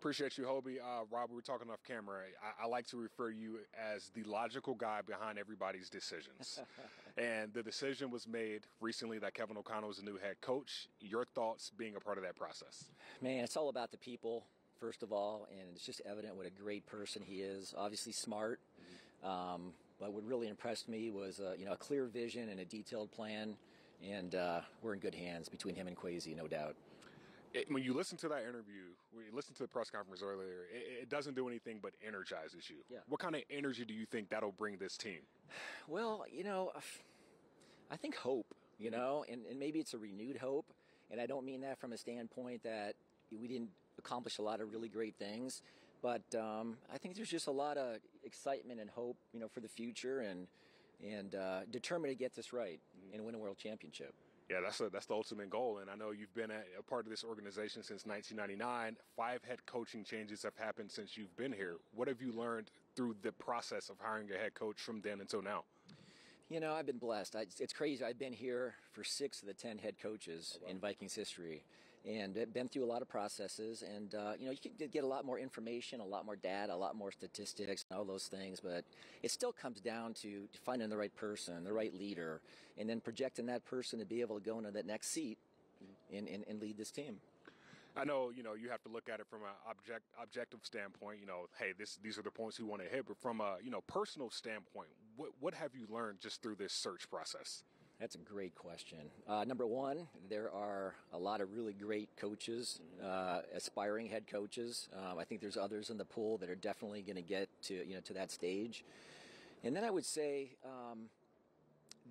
Appreciate you, Hobie. Uh, Rob, we were talking off camera. I, I, like to refer you as the logical guy behind everybody's decisions. and the decision was made recently that Kevin O'Connell is the new head coach. Your thoughts being a part of that process? Man, it's all about the people, first of all, and it's just evident what a great person he is. Obviously smart. Um, but what really impressed me was uh, you know a clear vision and a detailed plan, and uh, we're in good hands between him and Kwesi, no doubt it, when you listen to that interview, when you listen to the press conference earlier, it, it, doesn't do anything but energizes you. Yeah. What kind of energy do you think that'll bring this team? Well, you know, I think hope, you know, and, and maybe it's a renewed hope. And I don't mean that from a standpoint that we didn't accomplish a lot of really great things, but um, I think there's just a lot of excitement and hope, you know, for the future and and uh, determined to get this right and win a world championship. Yeah, that's a, that's the ultimate goal, and I know you've been a, a, part of this organization since 1999. Five head coaching changes have happened since you've been here. What have you learned through the process of hiring a head coach from then until now? You know, I've been blessed. I, it's crazy. I've been here for six of the ten head coaches oh, wow. in Vikings history, and been through a lot of processes. And uh, you know, you can get a lot more information, a lot more data, a lot more statistics, and all those things. But it still comes down to finding the right person, the right leader, and then projecting that person to be able to go into that next seat and, and, and lead this team. I know you know you have to look at it from an object objective standpoint. You know, hey, this these are the points we want to hit. But from a you know personal standpoint, what what have you learned just through this search process? That's a great question. Uh, number one, there are a lot of really great coaches, uh, aspiring head coaches. Um, I think there's others in the pool that are definitely going to get to you know to that stage. And then I would say. Um,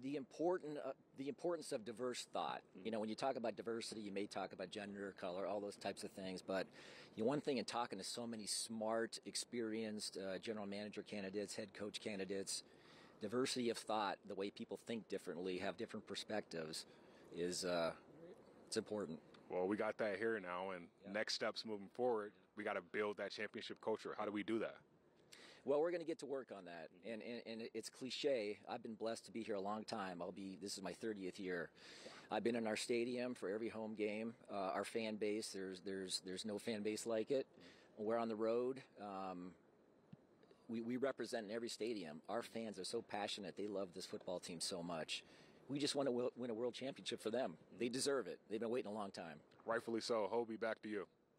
the important uh, the importance of diverse thought. Mm-hmm. You know, when you talk about diversity, you may talk about gender, color, all those types of things. But you know, one thing in talking to so many smart, experienced uh, general manager candidates, head coach candidates, diversity of thought, the way people think differently, have different perspectives, is uh, it's important. Well, we got that here now, and yeah. next steps moving forward, we got to build that championship culture. How do we do that? Well, we're going to get to work on that, and, and, and it's cliche. I've been blessed to be here a long time. I'll be. This is my 30th year. I've been in our stadium for every home game. Uh, our fan base. There's there's there's no fan base like it. We're on the road. Um, we, we represent in every stadium. Our fans are so passionate. They love this football team so much. We just want to win a world championship for them. They deserve it. They've been waiting a long time. Rightfully so. Hobie, back to you.